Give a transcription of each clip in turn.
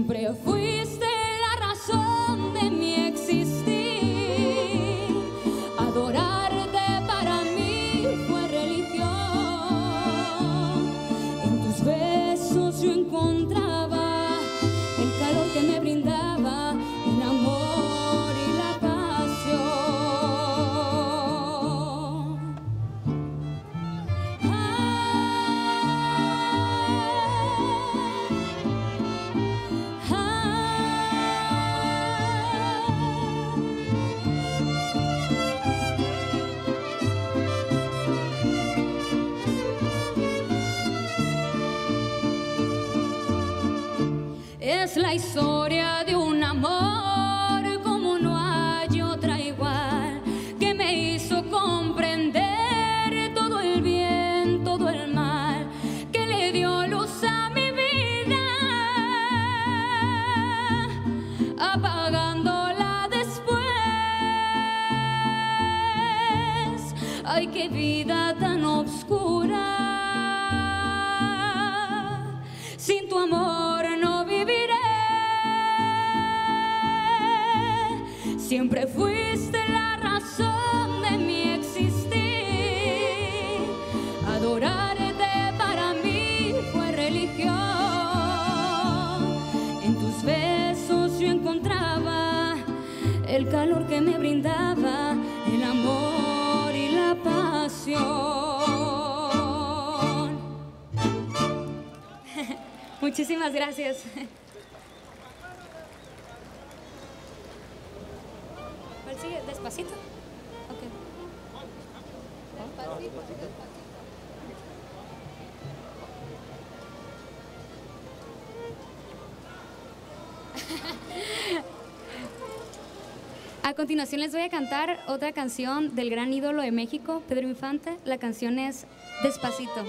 sempre fui la historia de un el calor que me brindaba el amor y la pasión. Muchísimas gracias. A continuación les voy a cantar otra canción del gran ídolo de México, Pedro Infante. La canción es Despacito.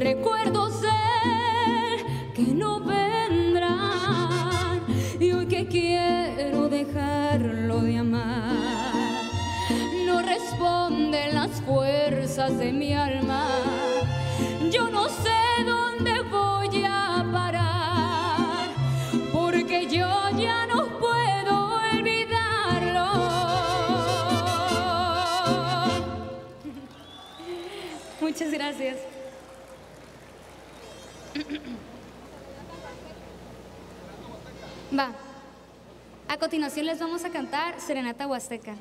Recuerdo ser que no vendrán y hoy que quiero dejarlo de amar. No responden las fuerzas de mi alma. Yo no sé dónde voy a parar porque yo ya no puedo olvidarlo. Muchas gracias. A continuación les vamos a cantar Serenata Huasteca.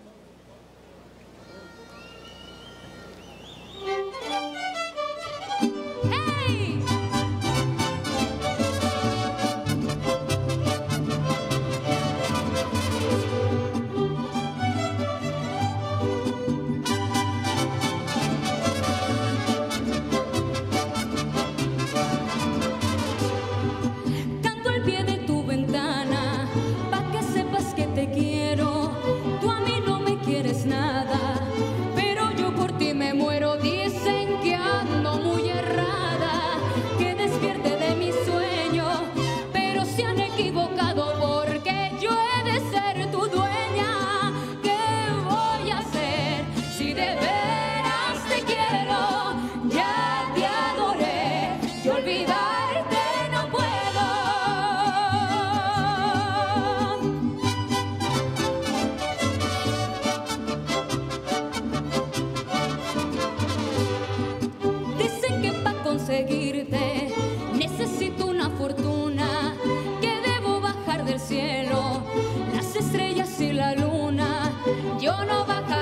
la luna, yo no bajaré.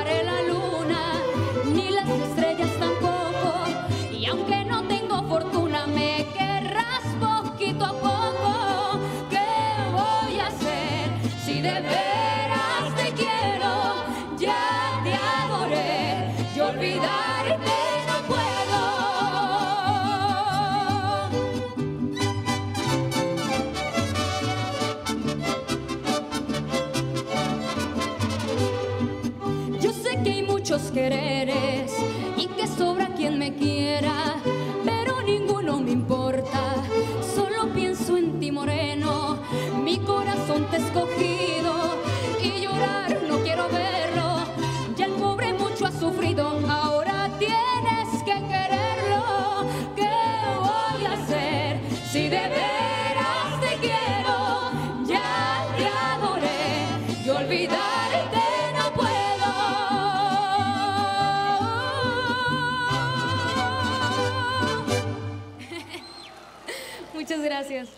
muchos quereres y que sobre gracias.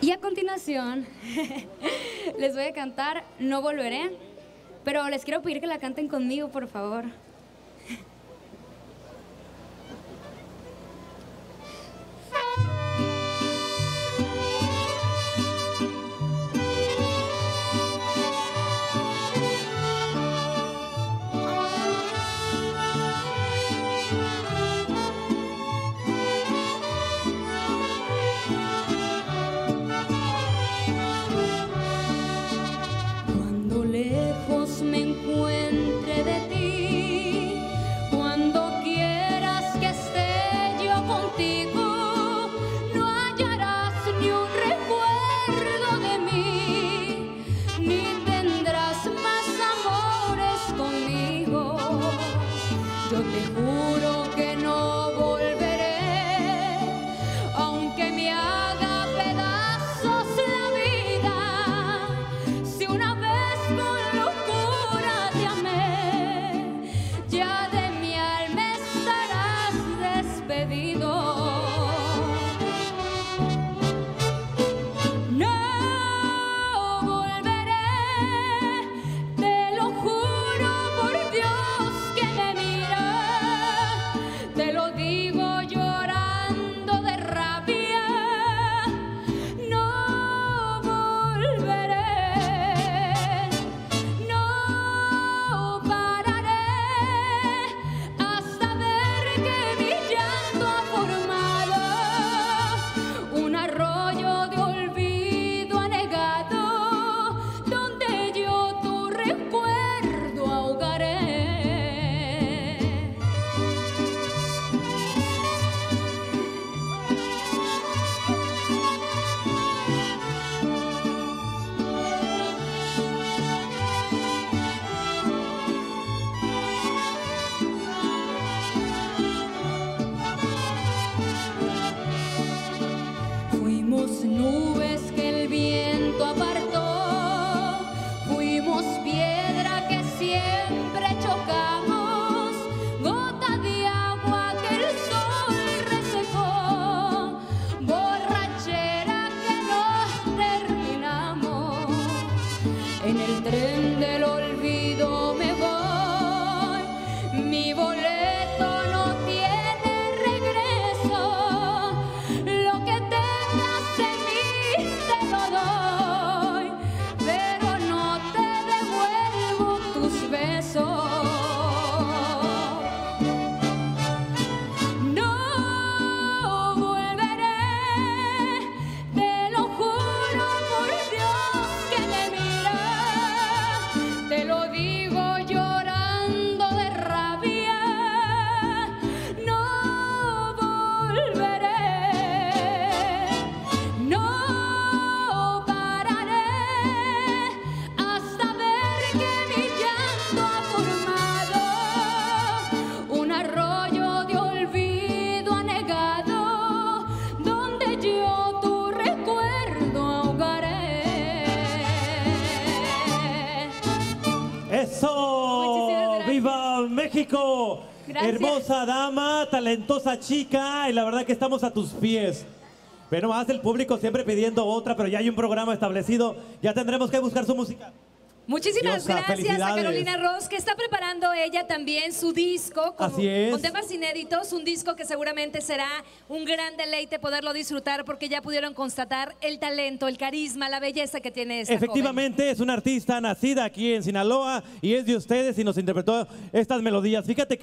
Y a continuación les voy a cantar No Volveré, pero les quiero pedir que la canten conmigo, por favor. Eu de. tren del olvido me Gracias. Hermosa dama, talentosa chica, y la verdad que estamos a tus pies. Pero más el público siempre pidiendo otra, pero ya hay un programa establecido. Ya tendremos que buscar su música. Muchísimas Diosa, gracias a. Carolina Ross, que está preparando ella también su disco con, temas inéditos, un disco que seguramente será un gran deleite poderlo disfrutar porque ya pudieron constatar el talento, el carisma, la belleza que tiene esta joven. Efectivamente, es una artista nacida aquí en Sinaloa y es de ustedes y nos interpretó estas melodías. Fíjate que